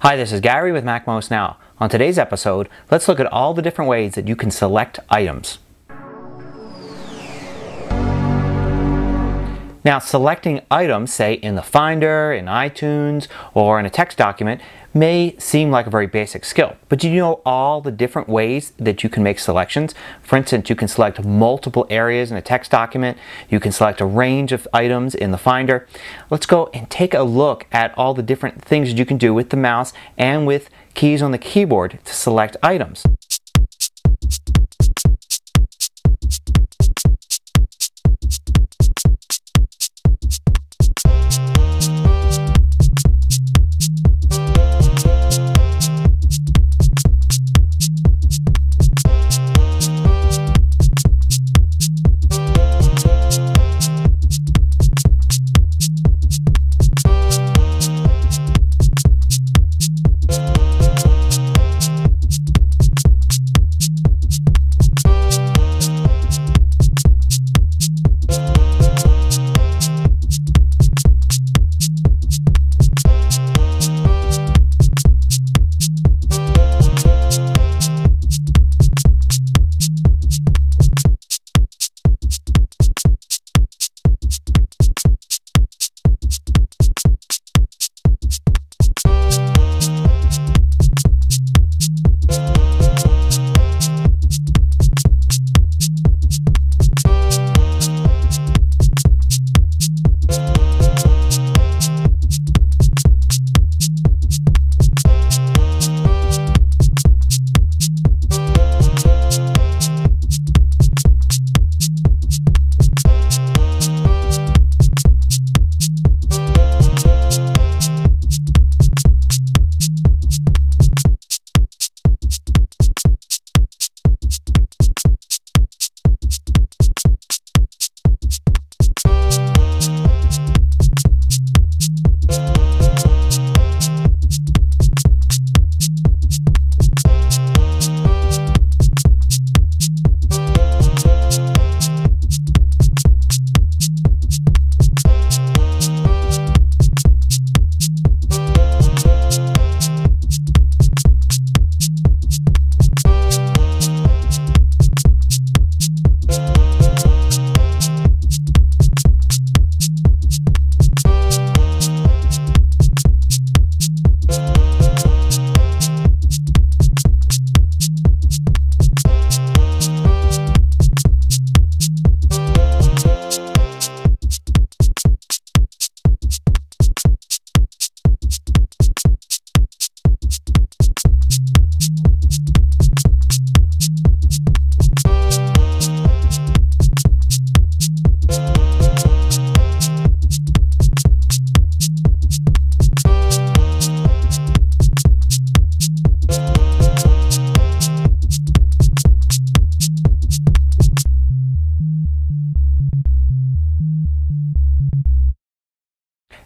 Hi, this is Gary with MacMost Now. On today's episode, let's look at all the different ways that you can select items. Now, selecting items, say in the Finder, in iTunes, or in a text document, may seem like a very basic skill, but do you know all the different ways that you can make selections? For instance, you can select multiple areas in a text document. You can select a range of items in the Finder. Let's go and take a look at all the different things that you can do with the mouse and with keys on the keyboard to select items.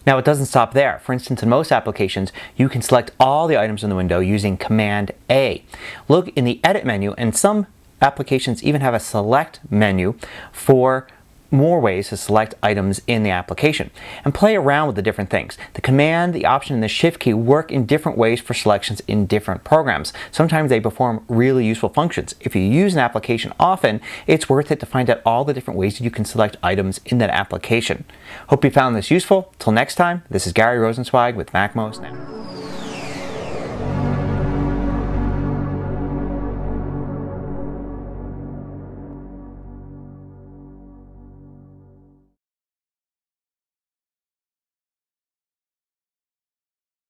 Now it doesn't stop there. For instance, in most applications, you can select all the items in the window using Command A. Look in the Edit menu, and some applications even have a Select menu for more ways to select items in the application and play around with the different things. The command, the option, and the shift key work in different ways for selections in different programs. Sometimes they perform really useful functions. If you use an application often, it's worth it to find out all the different ways that you can select items in that application. Hope you found this useful. Till next time, this is Gary Rosenzweig with MacMost Now.